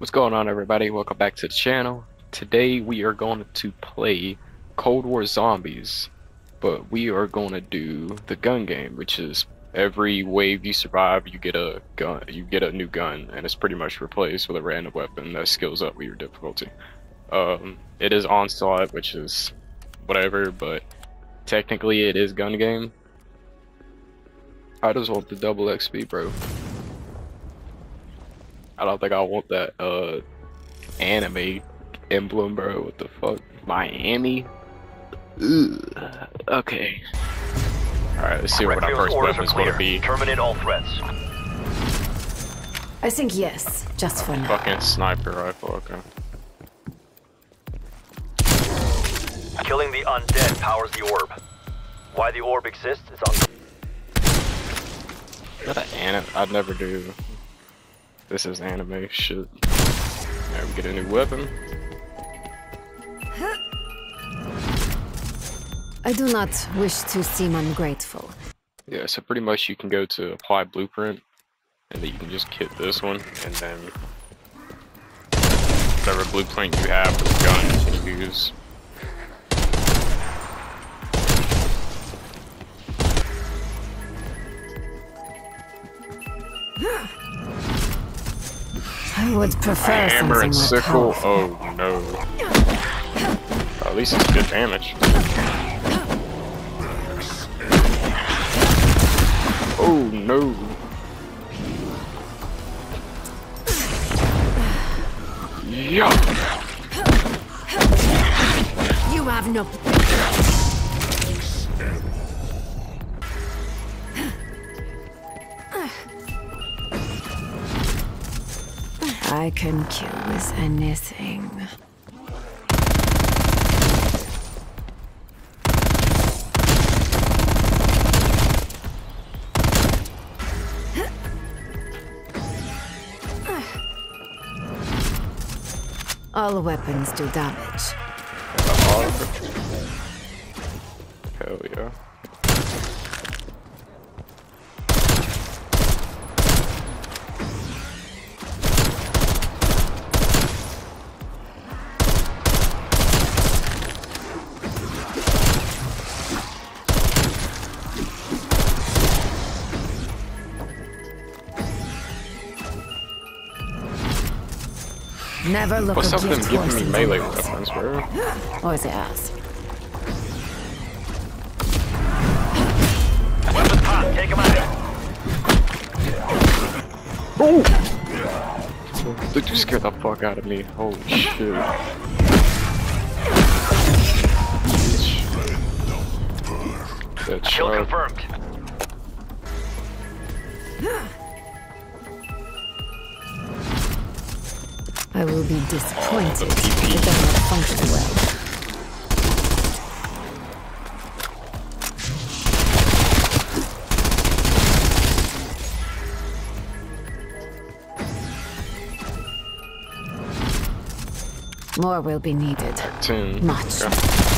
What's going on everybody? Welcome back to the channel. Today we are going to play Cold War Zombies, but we are going to do the gun game, which is every wave you survive, you get a gun, you get a new gun, and it's pretty much replaced with a random weapon that scales up with your difficulty. Um, it is onslaught, which is whatever, but technically it is gun game. I just want the double XP, bro. I don't think I want that uh anime emblem, bro. What the fuck? Miami? Ugh. Okay. Alright, let's see what our first orders weapon's are clear. gonna be. Terminate all threats. I think yes, just for now. Fucking sniper rifle, okay. Killing the undead powers the orb. Why the orb exists is unknown. Is that an anime? I'd never do. This is anime shit. Now we get a new weapon. I do not wish to seem ungrateful. Yeah, so pretty much you can go to apply blueprint, and then you can just kit this one, and then whatever blueprint you have for the gun you can use. I would prefer Hammer something and sickle. powerful. Oh no. Well, at least it's good damage. Oh no. I can kill with anything. All weapons do damage. Hell yeah. Never look What's a up with them gift giving horse me in the melee nose. weapons, bro? Or the ass. Weapons hot. Take him out. Dude, you scared the fuck out of me. Holy shit. That Kill shark. confirmed. I will be disappointed the if it does not function well. More will be needed. Much.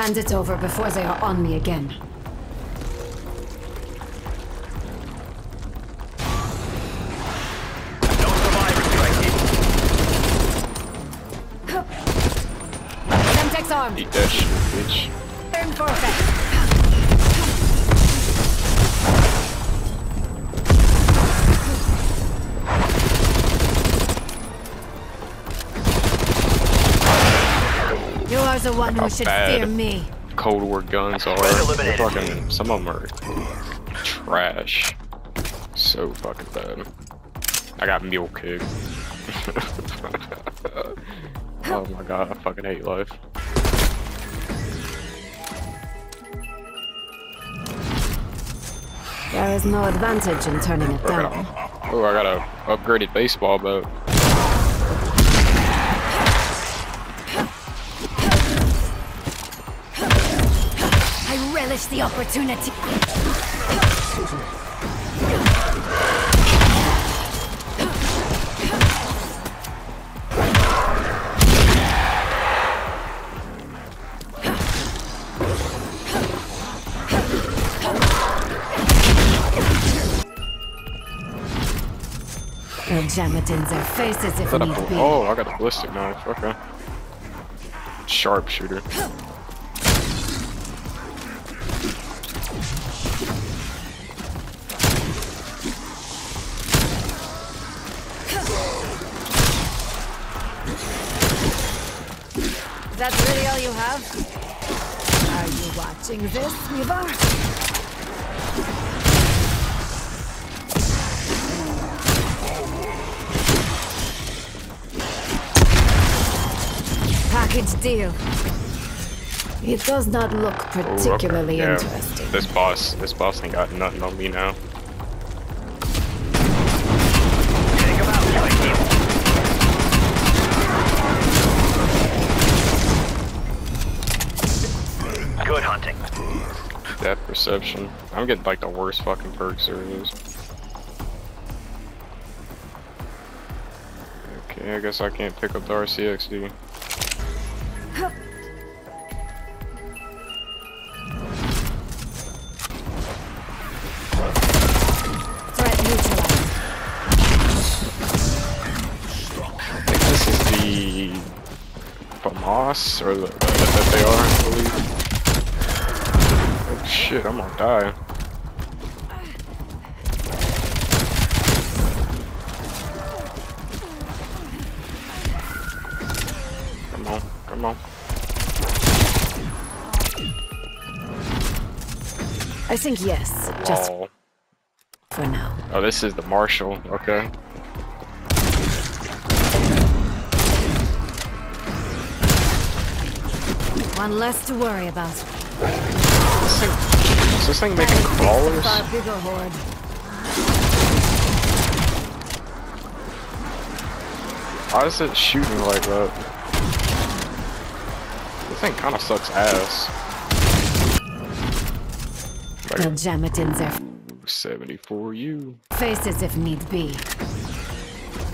Hand it over before they are on me again. No survivors strike. Semtex armed. Eat that shit, bitch. Turn for effect. The one who How should bad. fear me. Cold War guns are. Friend They're fucking. Some of them are trash. So fucking bad. I got mule kick. oh my god, I fucking hate life. There is no advantage in turning it down. a, oh, I got a upgraded baseball bat. relish the opportunity. Their faces if need be. Oh, I got a ballistic knife. Okay. Sharpshooter. That really all you have? Are you watching this, Mivar? Package deal. It does not look Ooh, okay, particularly yeah. interesting. This boss, this boss ain't got nothing on me now. Hunting. Depth perception. I'm getting like the worst fucking perks there is. Okay, I guess I can't pick up the RCXD. Threat neutralized. I think this is the FAMAS, or the, the FFAR, I believe. Oh shit, I'm gonna die. Come on, come on. I think yes, just Lol. for now. Oh, this is the marshal, okay. One less to worry about. Is this thing making crawlers? Far bigger horde. Why is it shooting like that? This thing kind of sucks ass. They'll Like, jam it in their 74 U. faces if need be.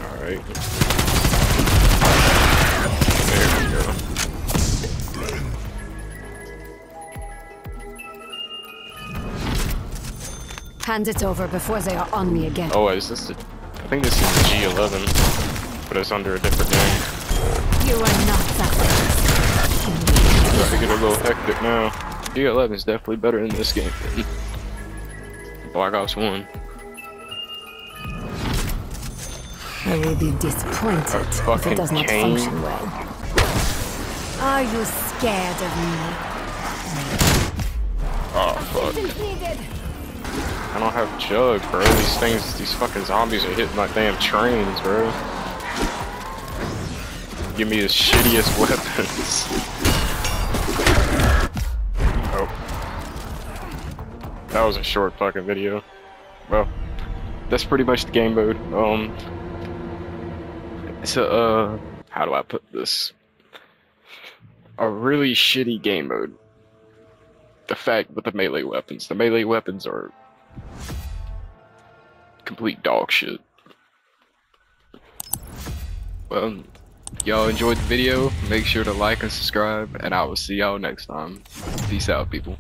Alright. Hand it over before they are on me again. Oh, is this the. I think this is the G11, but it's under a different name. You are not that. About to get a little hectic now. G11 is definitely better in this game than Black Ops 1. I will be disappointed if it does not cane. function well. Are you scared of me? Oh, fuck. I don't have Jug, bro. These things, these fucking zombies are hitting my damn trains, bro. Give me the shittiest weapons. oh. That was a short fucking video. Well, that's pretty much the game mode. Um, a, uh, how do I put this? A really shitty game mode. The fact with the melee weapons. The melee weapons are complete dog shit. Well, y'all enjoyed the video. Make sure to like and subscribe, and I will see y'all next time. Peace out, people.